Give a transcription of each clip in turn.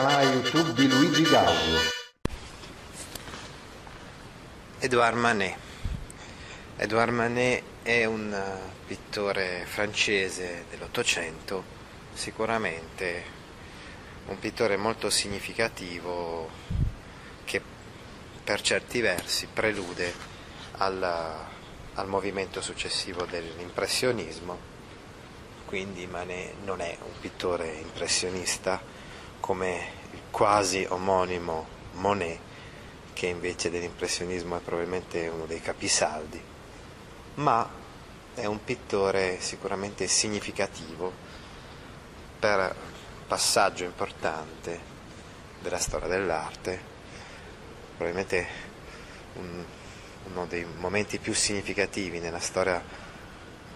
canale YouTube di Luigi Gaudio. Edouard Manet. Edouard Manet è un pittore francese dell'Ottocento, sicuramente un pittore molto significativo che per certi versi prelude al, al movimento successivo dell'impressionismo quindi Manet non è un pittore impressionista come il quasi omonimo Monet, che invece dell'impressionismo è probabilmente uno dei capisaldi, ma è un pittore sicuramente significativo per passaggio importante della storia dell'arte, probabilmente un, uno dei momenti più significativi nella storia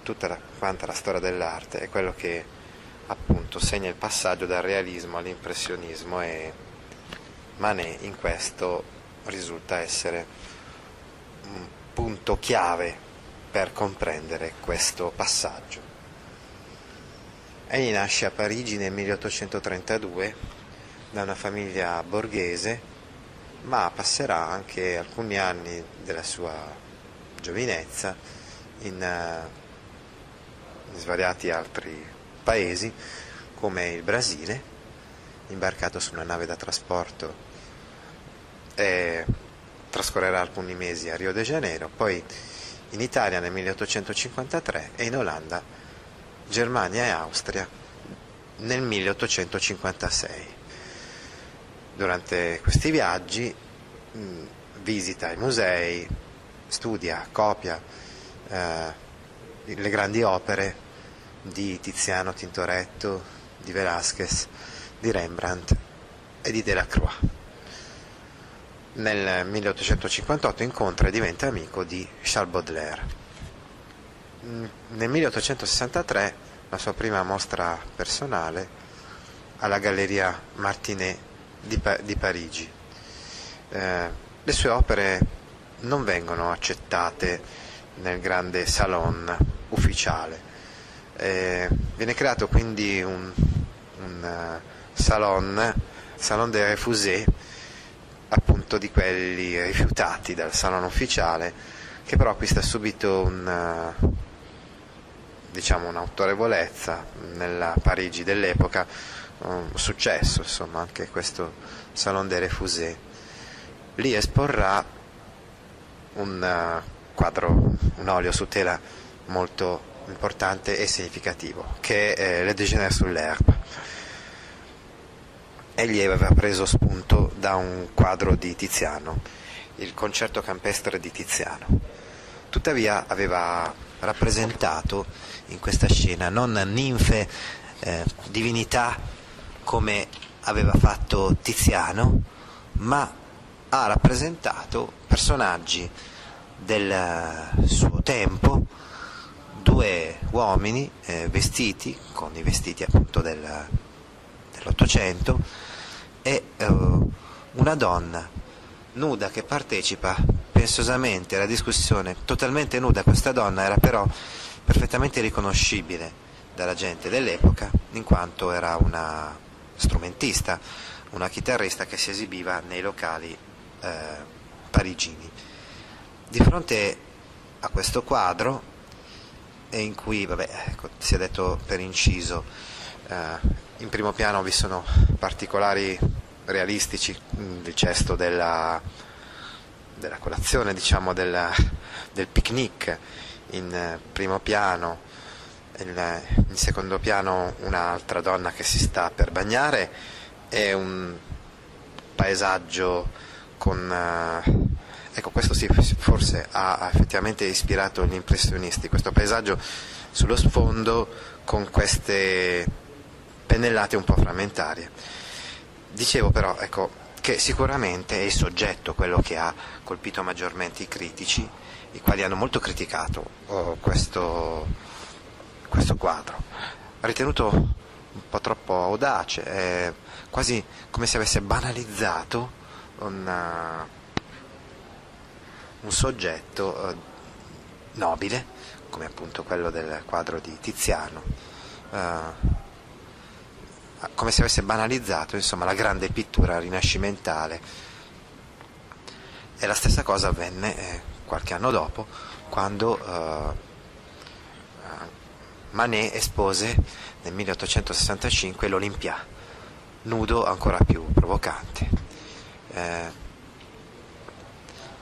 tutta la, quanta la storia dell'arte è quello che appunto segna il passaggio dal realismo all'impressionismo e Manet in questo risulta essere un punto chiave per comprendere questo passaggio. Egli nasce a Parigi nel 1832 da una famiglia borghese, ma passerà anche alcuni anni della sua giovinezza in in svariati altri paesi come il Brasile, imbarcato su una nave da trasporto e trascorrerà alcuni mesi a Rio de Janeiro, poi in Italia nel 1853 e in Olanda, Germania e Austria nel 1856. Durante questi viaggi visita i musei, studia, copia eh, le grandi opere di Tiziano Tintoretto, di Velázquez, di Rembrandt e di Delacroix. Nel 1858 incontra e diventa amico di Charles Baudelaire. Mm, nel 1863 la sua prima mostra personale alla Galleria Martinet di, pa- di Parigi. Eh, le sue opere non vengono accettate nel grande salon ufficiale eh, viene creato quindi un, un uh, salon, salon des refusés, appunto di quelli rifiutati dal salone ufficiale, che però acquista subito un, uh, diciamo, un'autorevolezza nella Parigi dell'epoca, un successo insomma anche questo salon des refusés. Lì esporrà un uh, quadro, un olio su tela molto importante e significativo, che è eh, Le Déjeuner sull'herbe. Egli aveva preso spunto da un quadro di Tiziano, il concerto campestre di Tiziano. Tuttavia aveva rappresentato in questa scena non ninfe, eh, divinità come aveva fatto Tiziano, ma ha rappresentato personaggi del suo tempo due uomini eh, vestiti con i vestiti appunto del, dell'Ottocento e eh, una donna nuda che partecipa pensosamente alla discussione, totalmente nuda questa donna era però perfettamente riconoscibile dalla gente dell'epoca in quanto era una strumentista, una chitarrista che si esibiva nei locali eh, parigini. Di fronte a questo quadro e in cui, vabbè, ecco, si è detto per inciso, eh, in primo piano vi sono particolari realistici, mm, il gesto della, della colazione, diciamo, della, del picnic in eh, primo piano, in, in secondo piano un'altra donna che si sta per bagnare e un paesaggio con... Ecco, questo sì, forse ha effettivamente ispirato gli impressionisti, questo paesaggio sullo sfondo con queste pennellate un po' frammentarie. Dicevo però, ecco, che sicuramente è il soggetto quello che ha colpito maggiormente i critici, i quali hanno molto criticato oh, questo, questo, quadro. Ritenuto un po' troppo audace, quasi come se avesse banalizzato una un soggetto eh, nobile, come appunto quello del quadro di Tiziano, eh, come se avesse banalizzato insomma, la grande pittura rinascimentale. E la stessa cosa avvenne eh, qualche anno dopo, quando eh, Manet espose nel 1865 l'Olympia, nudo ancora più provocante.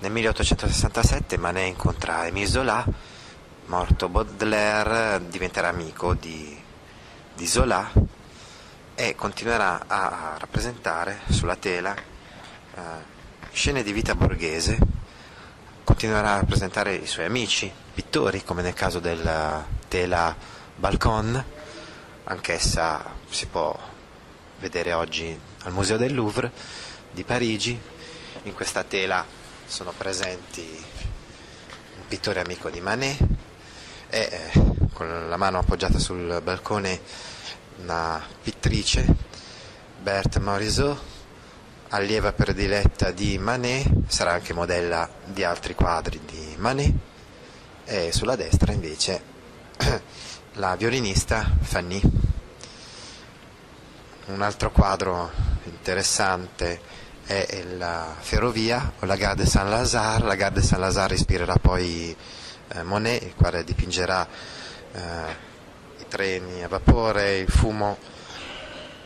Nel 1867 Manet incontra Émile Zola, morto Baudelaire diventerà amico di, di Zola e continuerà a rappresentare sulla tela eh, scene di vita borghese, continuerà a rappresentare i suoi amici, pittori, come nel caso della tela Balcon, anch'essa si può vedere oggi al Museo del Louvre di Parigi. In questa tela sono presenti un pittore amico di Manet e eh, con la mano appoggiata sul balcone una pittrice, Berthe Morisot, allieva prediletta di Manet, sarà anche modella di altri quadri di Manet, e sulla destra invece la violinista Fanny. Un altro quadro interessante è la ferrovia o la Gare de Saint-Lazare. La Gare de Saint-Lazare ispirerà poi eh, Monet, il quale dipingerà eh, treni a vapore, il fumo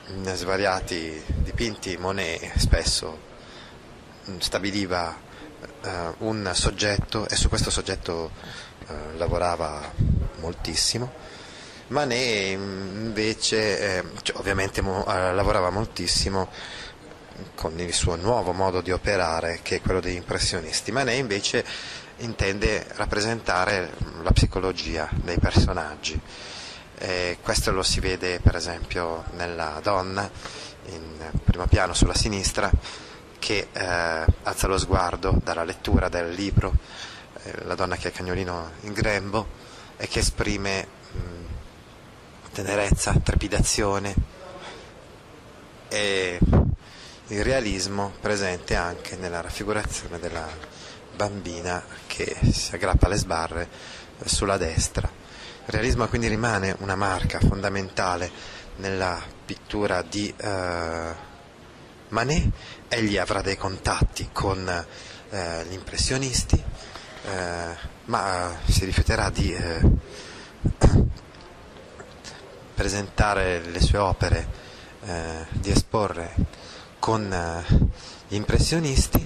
in svariati dipinti, Monet spesso mm, stabiliva uh, un soggetto e su questo soggetto uh, lavorava moltissimo. Manet invece eh, cioè, ovviamente mo, uh, lavorava moltissimo con il suo nuovo modo di operare che è quello degli impressionisti. Manet invece intende rappresentare la psicologia dei personaggi e questo lo si vede per esempio nella donna in primo piano sulla sinistra che eh, alza lo sguardo dalla lettura del libro, eh, la donna che ha il cagnolino in grembo e che esprime mh, tenerezza, trepidazione e il realismo presente anche nella raffigurazione della bambina che si aggrappa alle sbarre sulla destra. Il realismo quindi rimane una marca fondamentale nella pittura di eh, Manet, egli avrà dei contatti con eh, gli impressionisti, eh, ma si rifiuterà di eh, presentare le sue opere, eh, di esporre con eh, gli impressionisti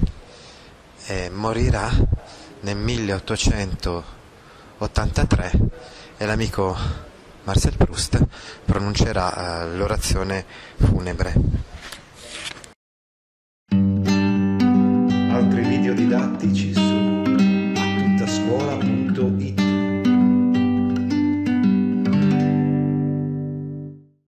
e morirà nel 1883 e l'amico Marcel Proust pronuncerà uh, l'orazione funebre.